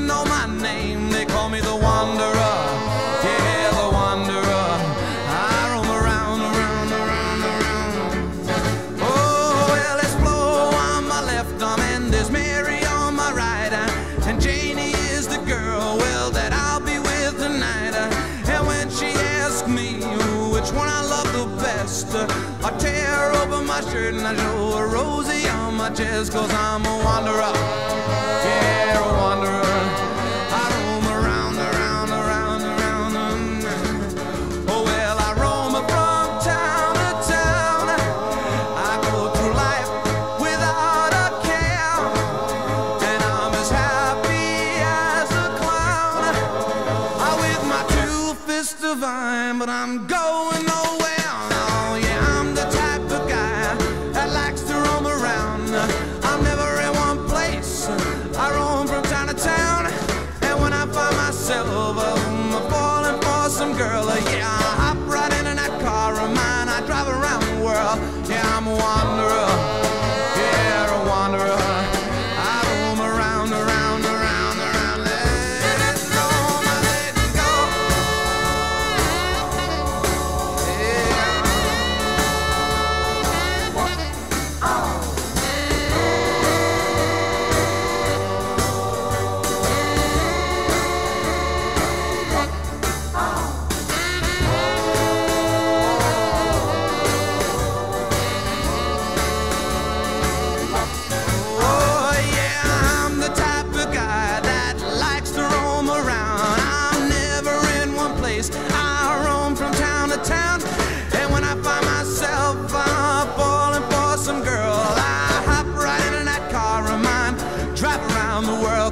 even know my name. They call me the Wanderer. Yeah, the Wanderer. I roam around, around, around, around. Oh, well, Flo on my left and there's Mary on my right. And Janie is the girl, well, that I'll be with tonight. And when she asks me which one I love the best, I tear open my shirt and I show a Rosie on my chest, cause I'm a wanderer. divine, but I'm going nowhere. Oh, yeah, I'm the type of guy that likes to roam around. I'm never in one place. I roam from town to town. And when I find myself, um, I'm falling for some girl. Yeah, I hop right in that car of mine. I drive around the world. Yeah, I'm wild.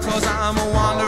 cause I'm a wanderer.